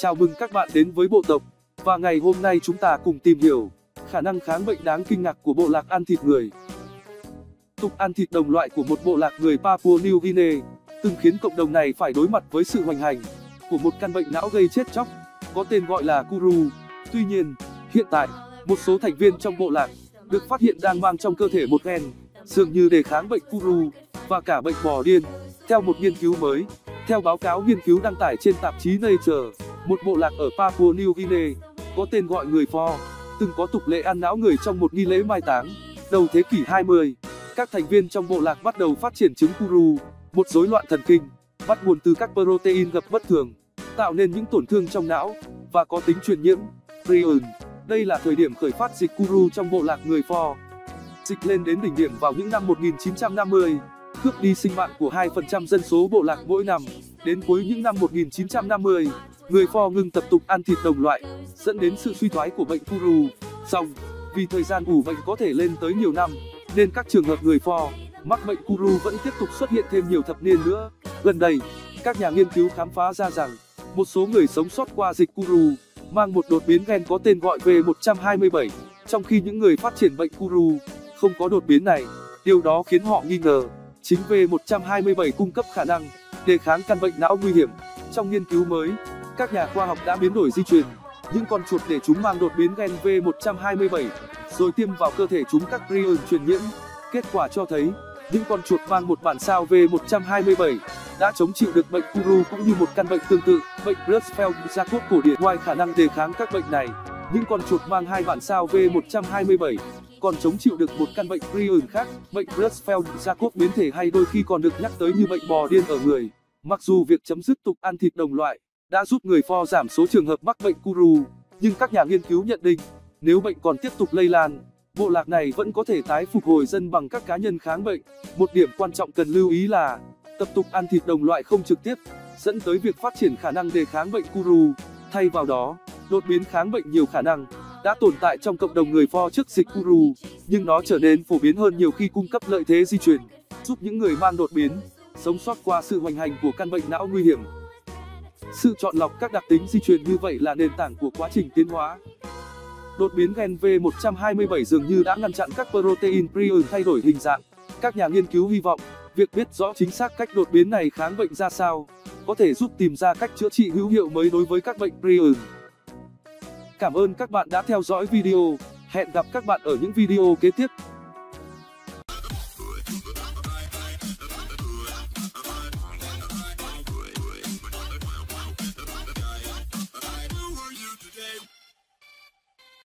Chào mừng các bạn đến với bộ tộc. Và ngày hôm nay chúng ta cùng tìm hiểu khả năng kháng bệnh đáng kinh ngạc của bộ lạc ăn thịt người. Tục ăn thịt đồng loại của một bộ lạc người Papua New Guinea từng khiến cộng đồng này phải đối mặt với sự hoành hành của một căn bệnh não gây chết chóc có tên gọi là Kuru. Tuy nhiên, hiện tại, một số thành viên trong bộ lạc được phát hiện đang mang trong cơ thể một gen dường như đề kháng bệnh Kuru và cả bệnh bò điên. Theo một nghiên cứu mới, theo báo cáo nghiên cứu đăng tải trên tạp chí Nature, một bộ lạc ở Papua New Guinea có tên gọi người For từng có tục lệ ăn não người trong một nghi lễ mai táng. Đầu thế kỷ 20, các thành viên trong bộ lạc bắt đầu phát triển chứng Kuru, một rối loạn thần kinh bắt nguồn từ các protein gặp bất thường, tạo nên những tổn thương trong não và có tính truyền nhiễm. Prion, đây là thời điểm khởi phát dịch Kuru trong bộ lạc người For. Dịch lên đến đỉnh điểm vào những năm 1950, cướp đi sinh mạng của 2% dân số bộ lạc mỗi năm. Đến cuối những năm 1950, người pho ngừng tập tục ăn thịt đồng loại, dẫn đến sự suy thoái của bệnh Kuru. Song, vì thời gian ủ bệnh có thể lên tới nhiều năm, nên các trường hợp người pho mắc bệnh Kuru vẫn tiếp tục xuất hiện thêm nhiều thập niên nữa. Gần đây, các nhà nghiên cứu khám phá ra rằng một số người sống sót qua dịch Kuru mang một đột biến gen có tên gọi V127, trong khi những người phát triển bệnh Kuru không có đột biến này. Điều đó khiến họ nghi ngờ chính V127 cung cấp khả năng đề kháng căn bệnh não nguy hiểm. Trong nghiên cứu mới, các nhà khoa học đã biến đổi di truyền những con chuột để chúng mang đột biến gen V127, rồi tiêm vào cơ thể chúng các prion truyền nhiễm. Kết quả cho thấy, những con chuột mang một bản sao V127 đã chống chịu được bệnh Kuru cũng như một căn bệnh tương tự, bệnh Creutzfeldt-Jakob cổ điển. Ngoài khả năng đề kháng các bệnh này, những con chuột mang hai bản sao V127 còn chống chịu được một căn bệnh prion khác, bệnh Creutzfeldt-Jakob biến thể hay đôi khi còn được nhắc tới như bệnh bò điên ở người. Mặc dù việc chấm dứt tục ăn thịt đồng loại đã giúp người Pho giảm số trường hợp mắc bệnh Kuru, nhưng các nhà nghiên cứu nhận định, nếu bệnh còn tiếp tục lây lan, bộ lạc này vẫn có thể tái phục hồi dân bằng các cá nhân kháng bệnh. Một điểm quan trọng cần lưu ý là, tập tục ăn thịt đồng loại không trực tiếp dẫn tới việc phát triển khả năng đề kháng bệnh Kuru. Thay vào đó, đột biến kháng bệnh nhiều khả năng đã tồn tại trong cộng đồng người Pho trước dịch Kuru, nhưng nó trở nên phổ biến hơn nhiều khi cung cấp lợi thế di truyền, giúp những người mang đột biến sống sót qua sự hoành hành của căn bệnh não nguy hiểm. Sự chọn lọc các đặc tính di truyền như vậy là nền tảng của quá trình tiến hóa. Đột biến gen V127 dường như đã ngăn chặn các protein prion thay đổi hình dạng. Các nhà nghiên cứu hy vọng, việc biết rõ chính xác cách đột biến này kháng bệnh ra sao, có thể giúp tìm ra cách chữa trị hữu hiệu mới đối với các bệnh prion. Cảm ơn các bạn đã theo dõi video. Hẹn gặp các bạn ở những video kế tiếp.